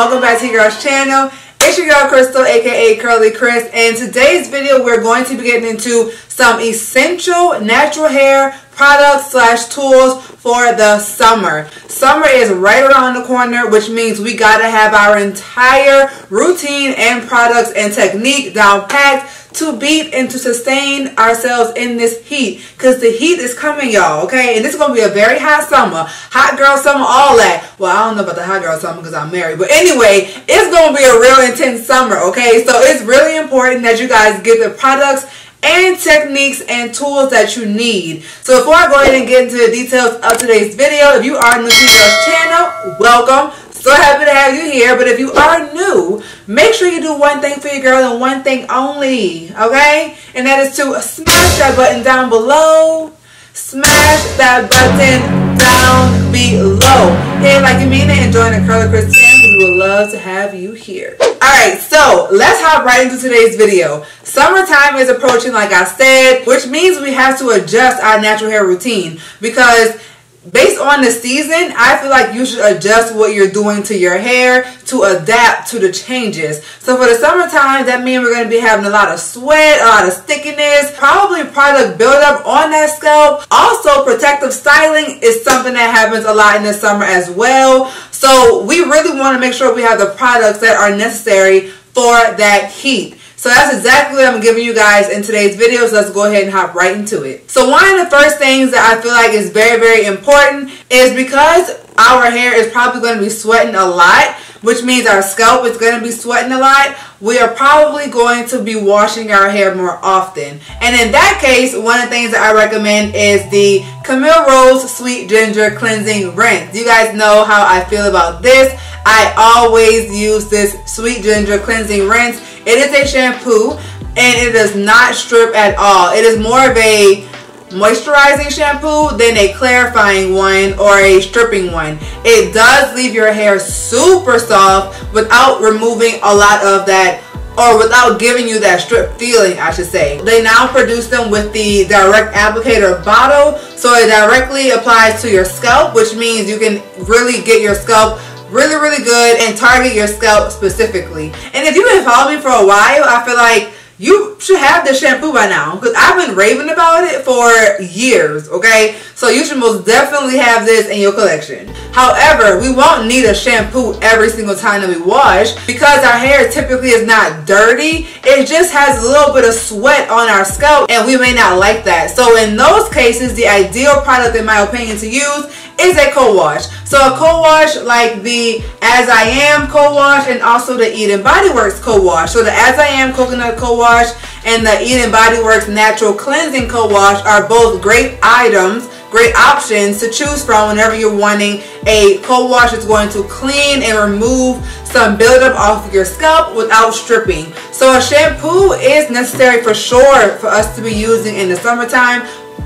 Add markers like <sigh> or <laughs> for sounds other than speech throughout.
Welcome back to your girl's channel. It's your girl Crystal, aka Curlie Crys, and today's video we're going to be getting into some essential natural hair products slash tools for the summer. Summer is right around the corner, which means we gotta have our entire routine and products and technique down packed to beat and to sustain ourselves in this heat. Because the heat is coming y'all okay? And this is gonna be a very hot summer. Hot girl summer all that. Well i don't know about the hot girl summer because i'm married but anyway it's gonna be a real intense summer okay? So it's really important that you guys get the products and techniques and tools that you need. So before I go ahead and get into the details of today's video, if you are new to this channel, welcome. So happy to have you here. But if you are new, make sure you do one thing for your girl and one thing only, okay? And that is to smash that button down below. Smash that button down below. Hey, like you mean it and join the Curlie Crys family. We would love to have you here. Alright, so let's hop right into today's video. Summertime is approaching like I said, which means we have to adjust our natural hair routine because based on the season, I feel like you should adjust what you're doing to your hair to adapt to the changes. So for the summertime, that means we're going to be having a lot of sweat, a lot of stickiness, probably product buildup on that scalp. Also, protective styling is something that happens a lot in the summer as well. So we really want to make sure we have the products that are necessary for that heat. So that's exactly what I'm giving you guys in today's video. So let's go ahead and hop right into it. So one of the first things that I feel like is very, very important is because our hair is probably going to be sweating a lot, which means our scalp is going to be sweating a lot, we are probably going to be washing our hair more often. And in that case, one of the things that I recommend is the Camille Rose Sweet Ginger Cleansing Rinse. You guys know how I feel about this. I always use this Sweet Ginger Cleansing Rinse it is a shampoo and it does not strip at all. It is more of a moisturizing shampoo than a clarifying one or a stripping one. It does leave your hair super soft without removing a lot of that or without giving you that strip feeling I should say. They now produce them with the direct applicator bottle so it directly applies to your scalp which means you can really get your scalp really, really good and target your scalp specifically. And if you've been following me for a while, I feel like you should have this shampoo by now because I've been raving about it for years, okay? So you should most definitely have this in your collection. However, we won't need a shampoo every single time that we wash because our hair typically is not dirty. It just has a little bit of sweat on our scalp and we may not like that. So in those cases, the ideal product in my opinion to use is a co-wash. So a co-wash like the As I Am co-wash and also the Eden Body Works co-wash. So the As I Am coconut co-wash and the Eden Body Works natural cleansing co-wash are both great items great options to choose from whenever you're wanting a co-wash that's going to clean and remove some buildup off of your scalp without stripping. So a shampoo is necessary for sure for us to be using in the summertime,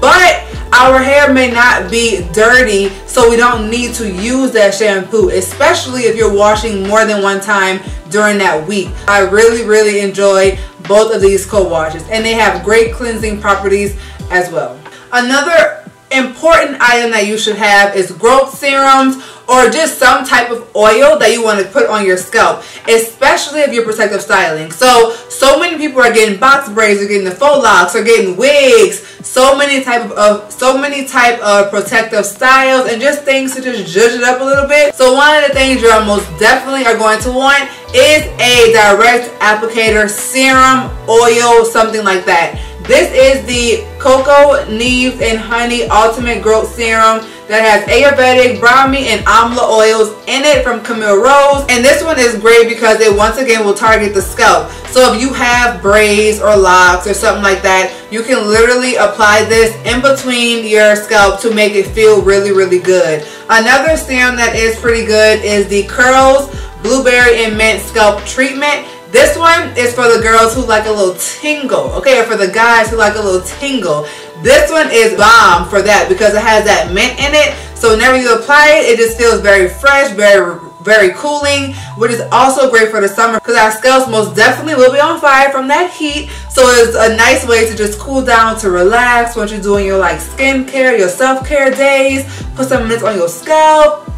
but our hair may not be dirty so we don't need to use that shampoo especially if you're washing more than one time during that week. I really really enjoy both of these co-washes and they have great cleansing properties as well. Another important item that you should have is growth serums or just some type of oil that you want to put on your scalp, especially if you're protective styling. So, so many people are getting box braids, are getting the faux locks, are getting wigs, so many type of, so many type of protective styles and just things to just judge it up a little bit. So one of the things you're most definitely are going to want is a direct applicator serum, oil, something like that. This is the Cocoa Nibs and Honey Ultimate Growth Serum that has Ayurvedic, Brahmi, and Amla oils in it from Camille Rose. And this one is great because it once again will target the scalp. So if you have braids or locks or something like that, you can literally apply this in between your scalp to make it feel really, really good. Another serum that is pretty good is the Curls Blueberry and Mint Scalp Treatment. This one is for the girls who like a little tingle, okay, or for the guys who like a little tingle. This one is bomb for that because it has that mint in it. So whenever you apply it, it just feels very fresh, very very cooling, which is also great for the summer because our scalps most definitely will be on fire from that heat. So it's a nice way to just cool down, to relax once you're doing your like skincare, your self-care days. Put some mints on your scalp.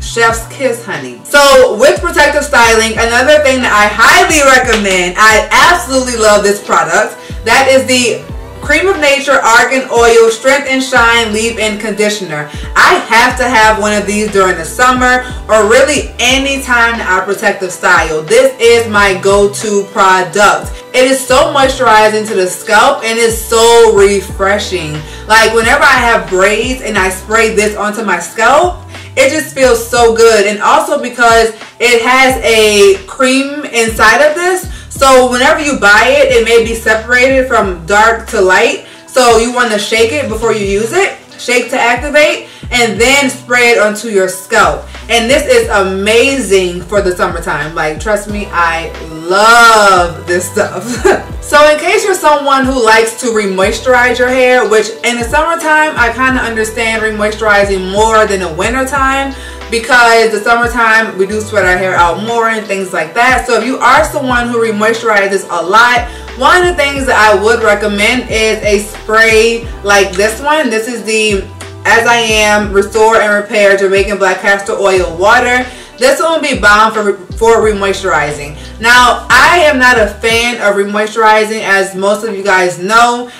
Chef's kiss, honey. So with protective styling, another thing that I highly recommend, I absolutely love this product. That is the Cream of Nature Argan Oil Strength and Shine Leave-In Conditioner. I have to have one of these during the summer or really any time protective style. This is my go-to product. It is so moisturizing to the scalp and it's so refreshing. Like whenever I have braids and I spray this onto my scalp, it just feels so good. And also because it has a cream inside of this, so whenever you buy it, it may be separated from dark to light. So you want to shake it before you use it. Shake to activate and then spray it onto your scalp. And this is amazing for the summertime. Like, trust me, I love this stuff. <laughs> so in case you're someone who likes to re-moisturize your hair, which in the summertime, I kind of understand re-moisturizing more than the wintertime because the summertime we do sweat our hair out more and things like that. So if you are someone who re-moisturizes a lot, one of the things that I would recommend is a spray like this one. This is the As I Am Restore and Repair Jamaican Black Castor Oil Water. This one will be bomb for, for re-moisturizing. Now, I am not a fan of re-moisturizing as most of you guys know.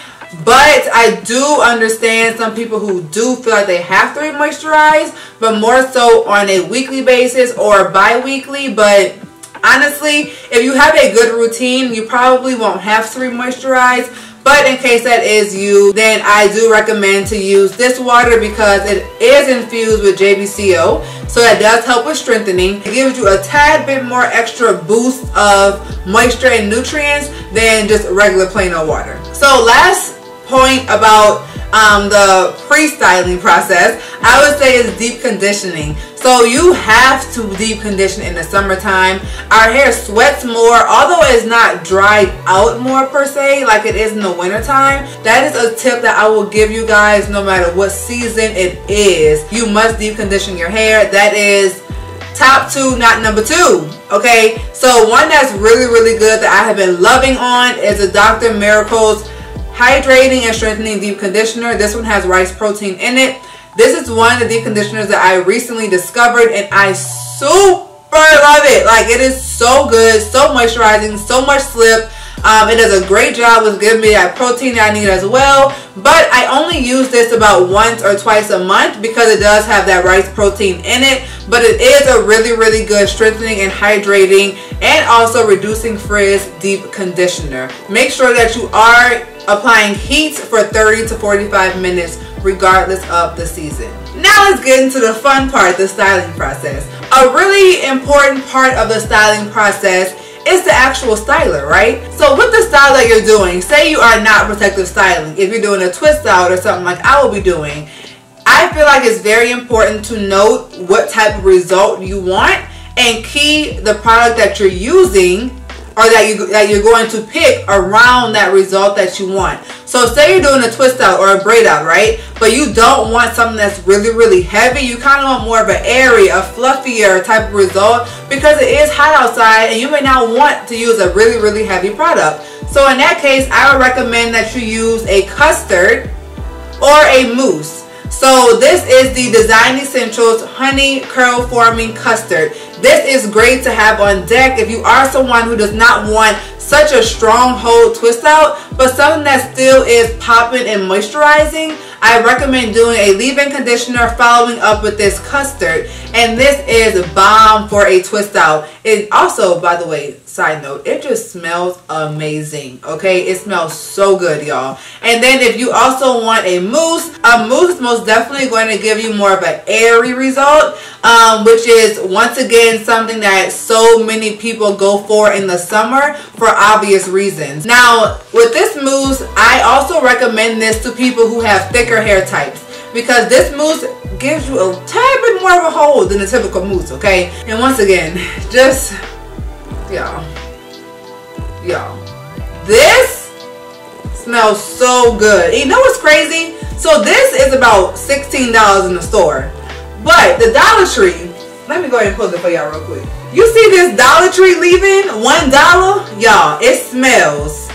But I do understand some people who do feel like they have to re-moisturize, but more so on a weekly basis or bi-weekly. But honestly, if you have a good routine, you probably won't have to re-moisturize. But in case that is you, then I do recommend to use this water because it is infused with JBCO. So that does help with strengthening. It gives you a tad bit more extra boost of moisture and nutrients than just regular plain old water. So last point about um, the pre-styling process, I would say is deep conditioning. So you have to deep condition in the summertime. Our hair sweats more, although it's not dried out more per se like it is in the wintertime. That is a tip that I will give you guys no matter what season it is. You must deep condition your hair. That is top two, not number two. Okay, so one that's really, really good that I have been loving on is the Dr. Miracles Hydrating and Strengthening Deep Conditioner. This one has rice protein in it. This is one of the deep conditioners that I recently discovered and I super love it. Like it is so good, so moisturizing, so much slip. Um, it does a great job with giving me that protein that I need as well. But I only use this about once or twice a month because it does have that rice protein in it. But it is a really, really good strengthening and hydrating and also reducing frizz deep conditioner. Make sure that you are applying heat for 30 to 45 minutes regardless of the season. Now let's get into the fun part, the styling process. A really important part of the styling process is the actual styler, right? So with the style that you're doing, say you are not protective styling, if you're doing a twist out or something like I will be doing, I feel like it's very important to note what type of result you want and key the product that you're using or that you that you're going to pick around that result that you want. So say you're doing a twist out or a braid out, right? But you don't want something that's really, really heavy. You kind of want more of an airy, a fluffier type of result because it is hot outside and you may not want to use a really, really heavy product. So in that case, I would recommend that you use a custard or a mousse. So this is the Design Essentials Honey Curl Forming Custard. This is great to have on deck if you are someone who does not want such a strong hold twist out, but something that still is popping and moisturizing. I recommend doing a leave-in conditioner following up with this custard. And this is bomb for a twist out. It also, by the way, side note, it just smells amazing. Okay, it smells so good, y'all. And then if you also want a mousse, a mousse most definitely going to give you more of an airy result, um, which is once again something that so many people go for in the summer for obvious reasons. Now, with this mousse, I also recommend this to people who have thicker hair types because this mousse gives you a tad bit more of a hold than a typical mousse, okay? And once again, <laughs> just, y'all, y'all, this smells so good. You know what's crazy? So this is about $16 in the store, but the Dollar Tree, let me go ahead and pull it for y'all real quick. You see this Dollar Tree leaving? One dollar? Y'all, it smells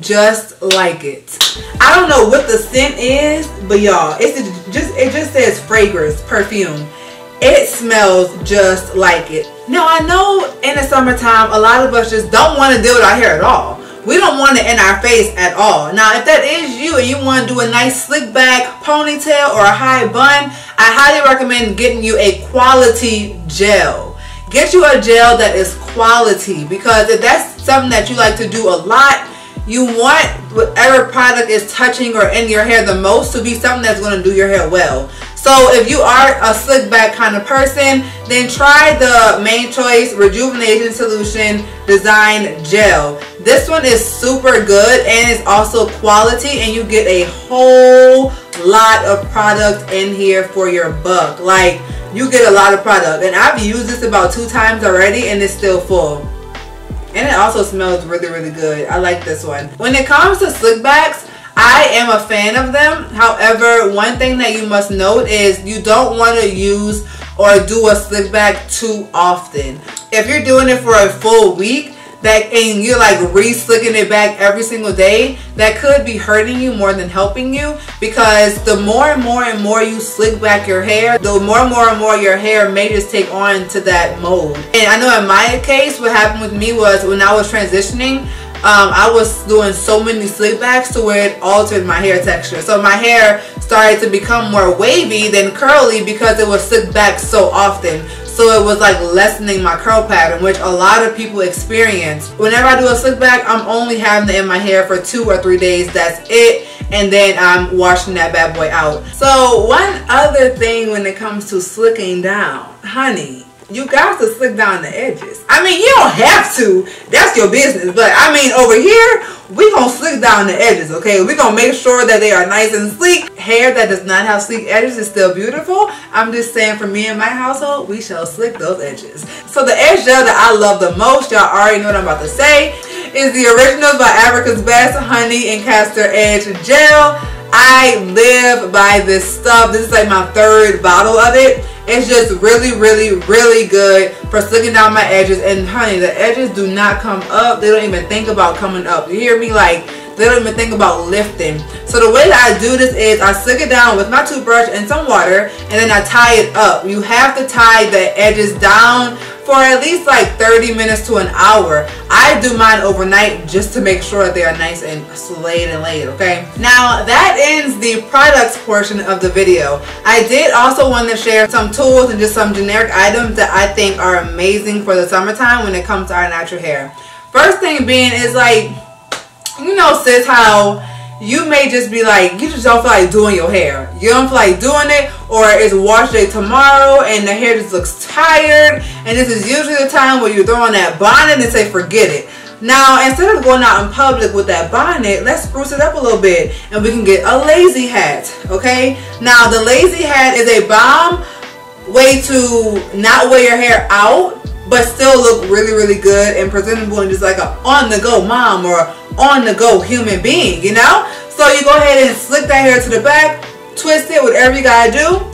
just like it. I don't know what the scent is, but y'all, it's just it just says fragrance, perfume. It smells just like it. Now I know in the summertime, a lot of us just don't want to deal with our hair at all. We don't want it in our face at all. Now, if that is you and you want to do a nice slick back ponytail or a high bun, I highly recommend getting you a quality gel. Get you a gel that is quality because if that's something that you like to do a lot, you want whatever product is touching or in your hair the most to be something that's going to do your hair well. So if you are a slick back kind of person, then try the Mane Choice Rejuvenation Solution Design Gel. This one is super good and it's also quality and you get a whole lot of product in here for your buck. Like you get a lot of product and I've used this about two times already and it's still full. And it also smells really, really good. I like this one. When it comes to slickbacks, I am a fan of them. However, one thing that you must note is you don't want to use or do a slick back too often. If you're doing it for a full week, that and you're like re-slicking it back every single day that could be hurting you more than helping you because the more and more and more you slick back your hair the more and more and more your hair may just take on to that mode and I know in my case what happened with me was when I was transitioning um, I was doing so many slick backs to where it altered my hair texture. So my hair started to become more wavy than curly because it was slicked back so often. So it was like lessening my curl pattern, which a lot of people experience. Whenever I do a slick back, I'm only having it in my hair for two or three days. That's it. And then I'm washing that bad boy out. So one other thing when it comes to slicking down, honey, you got to slick down the edges. I mean, you don't have to. That's your business. But I mean, over here, we gonna slick down the edges, okay? we gonna make sure that they are nice and sleek. Hair that does not have sleek edges is still beautiful. I'm just saying for me and my household, we shall slick those edges. So the edge gel that I love the most, y'all already know what I'm about to say, is the Originals by Africa's Best Honey and Castor Edge Gel. I live by this stuff. This is like my third bottle of it. It's just really, really, really good for slicking down my edges. And honey, the edges do not come up. They don't even think about coming up. You hear me? Like, they don't even think about lifting. So the way that I do this is I slick it down with my toothbrush and some water and then I tie it up. You have to tie the edges down for at least like 30 minutes to an hour. I do mine overnight just to make sure that they are nice and slayed and laid, okay? Now that ends the products portion of the video. I did also want to share some tools and just some generic items that I think are amazing for the summertime when it comes to our natural hair. First thing being is like, you know sis how you may just be like, you just don't feel like doing your hair. You don't feel like doing it, or it's wash day tomorrow and the hair just looks tired. And this is usually the time where you throw on that bonnet and say, forget it. Now, instead of going out in public with that bonnet, let's spruce it up a little bit and we can get a lazy hat, okay? Now, the lazy hat is a bomb way to not wear your hair out, but still look really, really good and presentable and just like a on-the-go mom or on-the-go human being, you know? So you go ahead and slick that hair to the back, twist it, whatever you gotta do,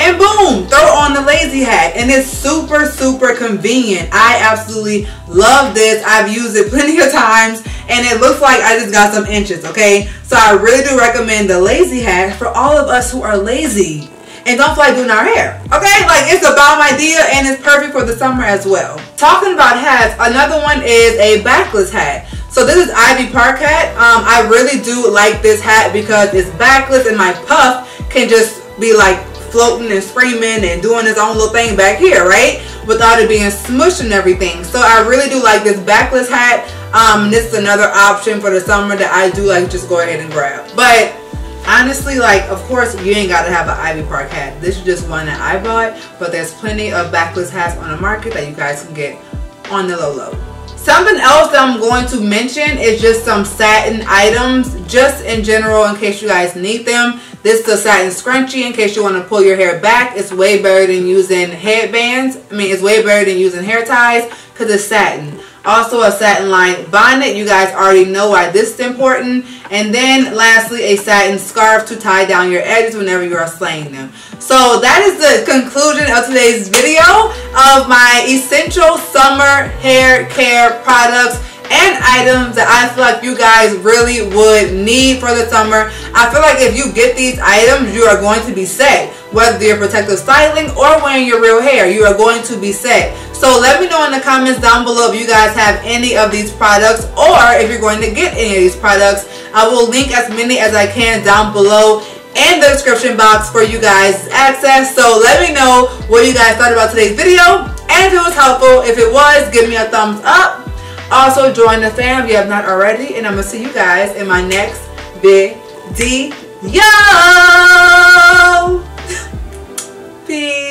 and boom, throw on the lazy hat. And it's super, super convenient. I absolutely love this. I've used it <laughs> plenty of times and it looks like I just got some inches, okay? So I really do recommend the lazy hat for all of us who are lazy and don't feel like doing our hair. Okay, like it's a bomb idea and it's perfect for the summer as well. Talking about hats, another one is a backless hat. So this is Ivy Park hat. Um, I really do like this hat because it's backless and my puff can just be like floating and screaming and doing his own little thing back here, right? Without it being smushed and everything. So I really do like this backless hat. Um, this is another option for the summer that I do like just go ahead and grab. But honestly, like, of course, you ain't got to have an Ivy Park hat. This is just one that I bought. But there's plenty of backless hats on the market that you guys can get on the low low. Something else that I'm going to mention is just some satin items, just in general in case you guys need them. This is a satin scrunchie in case you want to pull your hair back. It's way better than using headbands. I mean, it's way better than using hair ties because it's satin. Also a satin lined bonnet. You guys already know why this is important. And then lastly, a satin scarf to tie down your edges whenever you are slaying them. So that is the conclusion of today's video of my essential summer hair care products and items that I feel like you guys really would need for the summer. I feel like if you get these items, you are going to be set. Whether you're protective styling or wearing your real hair, you are going to be set. So let me know in the comments down below if you guys have any of these products or if you're going to get any of these products. I will link as many as I can down below in the description box for you guys access. So let me know what you guys thought about today's video. And if it was helpful, if it was, give me a thumbs up. Also, join the fam if you have not already. And I'm going to see you guys in my next video. <laughs> Peace.